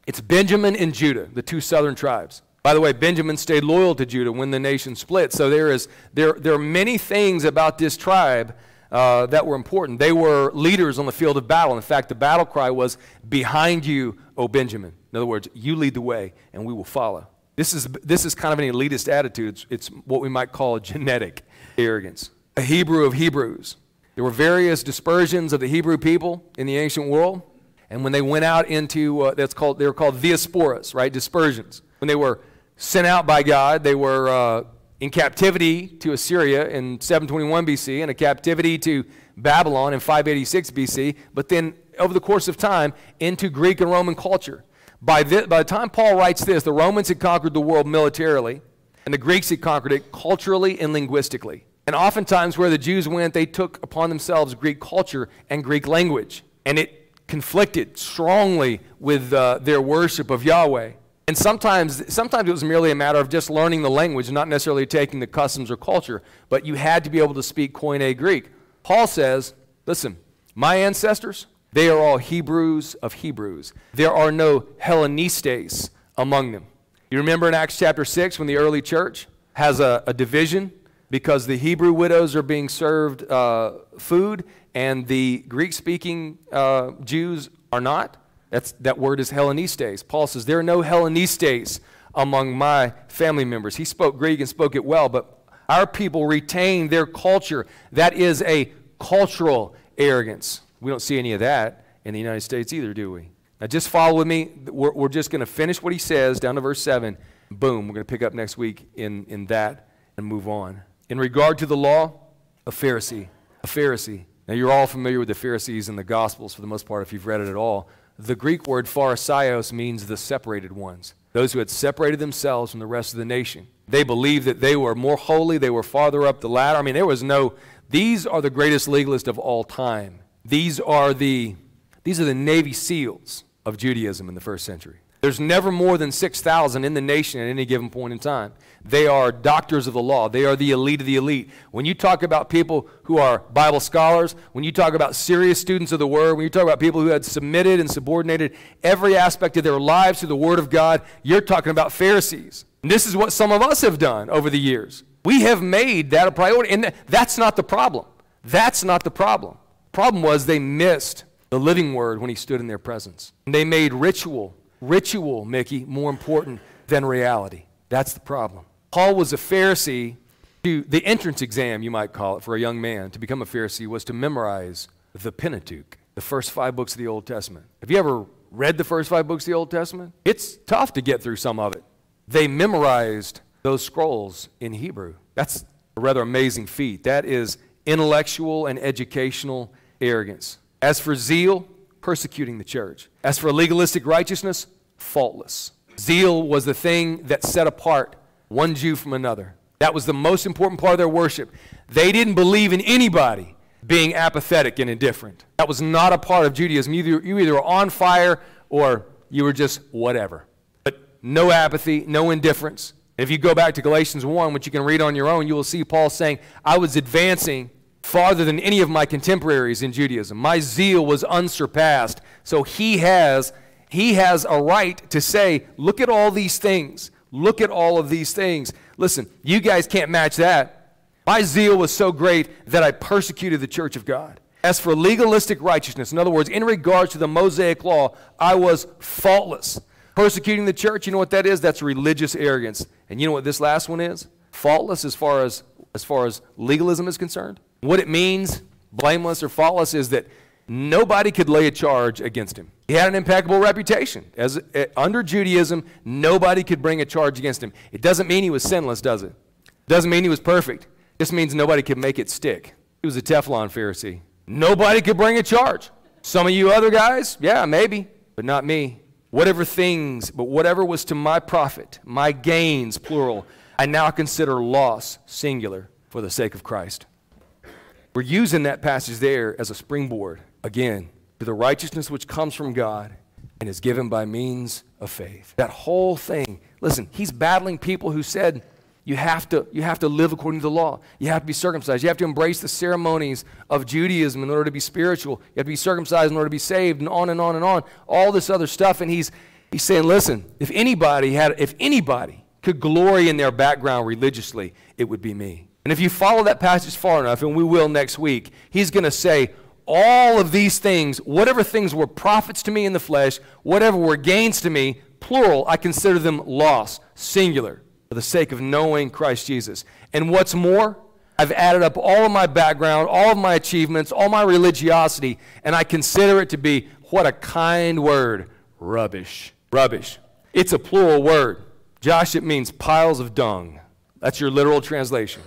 it's Benjamin and Judah, the two southern tribes. By the way, Benjamin stayed loyal to Judah when the nation split. So there, is, there, there are many things about this tribe uh, that were important. They were leaders on the field of battle. In fact, the battle cry was, Behind you, O Benjamin. In other words, you lead the way and we will follow. This is, this is kind of an elitist attitude. It's, it's what we might call genetic arrogance. A Hebrew of Hebrews. There were various dispersions of the Hebrew people in the ancient world. And when they went out into, uh, that's called, they were called diasporas, right? Dispersions. When they were sent out by God, they were uh, in captivity to Assyria in 721 BC and a captivity to Babylon in 586 BC, but then over the course of time into Greek and Roman culture. By the, by the time Paul writes this, the Romans had conquered the world militarily, and the Greeks had conquered it culturally and linguistically. And oftentimes, where the Jews went, they took upon themselves Greek culture and Greek language, and it conflicted strongly with uh, their worship of Yahweh. And sometimes, sometimes it was merely a matter of just learning the language, not necessarily taking the customs or culture, but you had to be able to speak Koine Greek. Paul says, listen, my ancestors, they are all Hebrews of Hebrews. There are no Hellenistes among them. You remember in Acts chapter 6 when the early church has a, a division because the Hebrew widows are being served uh, food and the Greek speaking uh, Jews are not? That's, that word is Hellenistes. Paul says, There are no Hellenistes among my family members. He spoke Greek and spoke it well, but our people retain their culture. That is a cultural arrogance. We don't see any of that in the United States either, do we? Now, just follow with me. We're, we're just going to finish what he says down to verse 7. Boom, we're going to pick up next week in, in that and move on. In regard to the law, a Pharisee. A Pharisee. Now, you're all familiar with the Pharisees in the Gospels for the most part if you've read it at all. The Greek word pharisaios means the separated ones, those who had separated themselves from the rest of the nation. They believed that they were more holy, they were farther up the ladder. I mean, there was no, these are the greatest legalists of all time. These are the, these are the Navy SEALs of Judaism in the first century. There's never more than 6,000 in the nation at any given point in time. They are doctors of the law. They are the elite of the elite. When you talk about people who are Bible scholars, when you talk about serious students of the Word, when you talk about people who had submitted and subordinated every aspect of their lives to the Word of God, you're talking about Pharisees. And this is what some of us have done over the years. We have made that a priority. And that's not the problem. That's not the problem. Problem was they missed the living word when he stood in their presence. And they made ritual, ritual, Mickey, more important than reality. That's the problem. Paul was a Pharisee. To, the entrance exam, you might call it, for a young man to become a Pharisee was to memorize the Pentateuch, the first five books of the Old Testament. Have you ever read the first five books of the Old Testament? It's tough to get through some of it. They memorized those scrolls in Hebrew. That's a rather amazing feat. That is intellectual and educational arrogance. As for zeal, persecuting the church. As for legalistic righteousness, faultless. Zeal was the thing that set apart one Jew from another. That was the most important part of their worship. They didn't believe in anybody being apathetic and indifferent. That was not a part of Judaism. You either, you either were on fire or you were just whatever. But no apathy, no indifference. If you go back to Galatians 1, which you can read on your own, you will see Paul saying, I was advancing farther than any of my contemporaries in Judaism. My zeal was unsurpassed. So he has, he has a right to say, look at all these things. Look at all of these things. Listen, you guys can't match that. My zeal was so great that I persecuted the church of God. As for legalistic righteousness, in other words, in regards to the Mosaic law, I was faultless. Persecuting the church, you know what that is? That's religious arrogance. And you know what this last one is? Faultless as far as as far as legalism is concerned. What it means, blameless or faultless, is that nobody could lay a charge against him. He had an impeccable reputation. As, uh, under Judaism, nobody could bring a charge against him. It doesn't mean he was sinless, does it? Doesn't mean he was perfect. Just means nobody could make it stick. He was a Teflon Pharisee. Nobody could bring a charge. Some of you other guys, yeah, maybe, but not me. Whatever things, but whatever was to my profit, my gains, plural, I now consider loss, singular, for the sake of Christ. We're using that passage there as a springboard, again, to the righteousness which comes from God and is given by means of faith. That whole thing, listen, he's battling people who said, you have, to, you have to live according to the law. You have to be circumcised. You have to embrace the ceremonies of Judaism in order to be spiritual. You have to be circumcised in order to be saved, and on and on and on. All this other stuff. And he's, he's saying, listen, if anybody had, if anybody could glory in their background religiously, it would be me. And if you follow that passage far enough, and we will next week, he's going to say, all of these things, whatever things were profits to me in the flesh, whatever were gains to me, plural, I consider them loss, singular, for the sake of knowing Christ Jesus. And what's more, I've added up all of my background, all of my achievements, all my religiosity, and I consider it to be, what a kind word, rubbish. Rubbish. It's a plural word. Josh, it means piles of dung. That's your literal translation.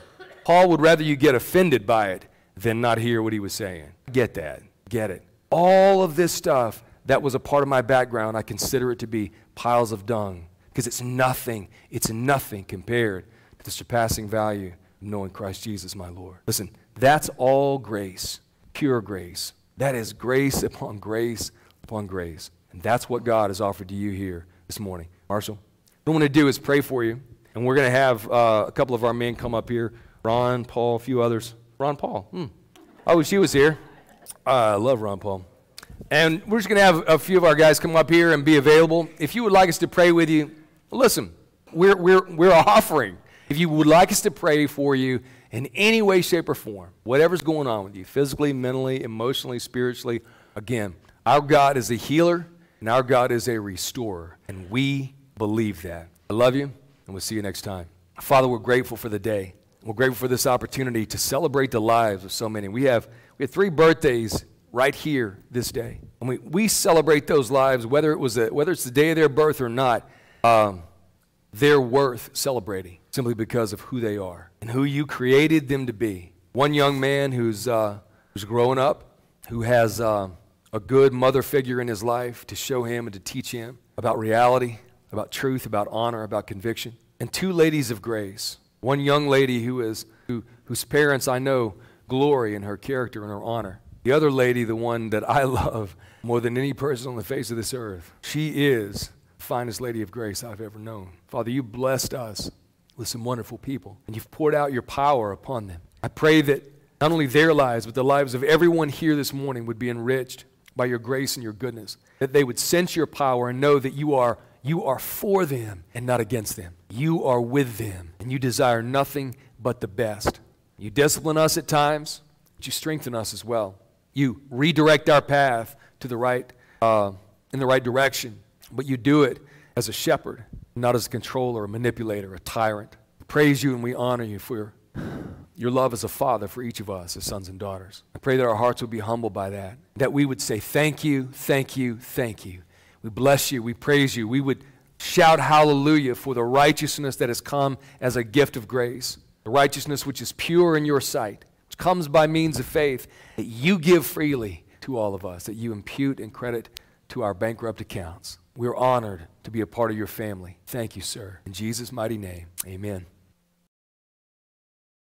Paul would rather you get offended by it than not hear what he was saying. Get that. Get it. All of this stuff that was a part of my background, I consider it to be piles of dung because it's nothing. It's nothing compared to the surpassing value of knowing Christ Jesus, my Lord. Listen, that's all grace, pure grace. That is grace upon grace upon grace. And that's what God has offered to you here this morning. Marshall? What I'm going to do is pray for you, and we're going to have uh, a couple of our men come up here Ron, Paul, a few others. Ron Paul. Hmm. I wish he was here. Uh, I love Ron Paul. And we're just going to have a few of our guys come up here and be available. If you would like us to pray with you, Listen, we're, we're, we're offering. If you would like us to pray for you in any way, shape, or form, whatever's going on with you, physically, mentally, emotionally, spiritually, again, our God is a healer and our God is a restorer. And we believe that. I love you, and we'll see you next time. Father, we're grateful for the day. We're grateful for this opportunity to celebrate the lives of so many. We have, we have three birthdays right here this day. And we, we celebrate those lives, whether, it was a, whether it's the day of their birth or not. Um, they're worth celebrating simply because of who they are and who you created them to be. One young man who's, uh, who's growing up, who has uh, a good mother figure in his life to show him and to teach him about reality, about truth, about honor, about conviction. And two ladies of grace. One young lady who is, who, whose parents I know glory in her character and her honor. The other lady, the one that I <laughs> love more than any person on the face of this earth, she is the finest lady of grace I've ever known. Father, you blessed us with some wonderful people, and you've poured out your power upon them. I pray that not only their lives, but the lives of everyone here this morning would be enriched by your grace and your goodness, that they would sense your power and know that you are, you are for them and not against them. You are with them, and you desire nothing but the best. You discipline us at times, but you strengthen us as well. You redirect our path to the right, uh, in the right direction, but you do it as a shepherd, not as a controller, a manipulator, a tyrant. Praise you and we honor you for your, your love as a father for each of us as sons and daughters. I pray that our hearts would be humbled by that, that we would say, Thank you, thank you, thank you. We bless you, we praise you. We would shout hallelujah for the righteousness that has come as a gift of grace, the righteousness which is pure in your sight which comes by means of faith, that you give freely to all of us, that you impute and credit to our bankrupt accounts. We're honored to be a part of your family. Thank you, sir. In Jesus' mighty name, amen.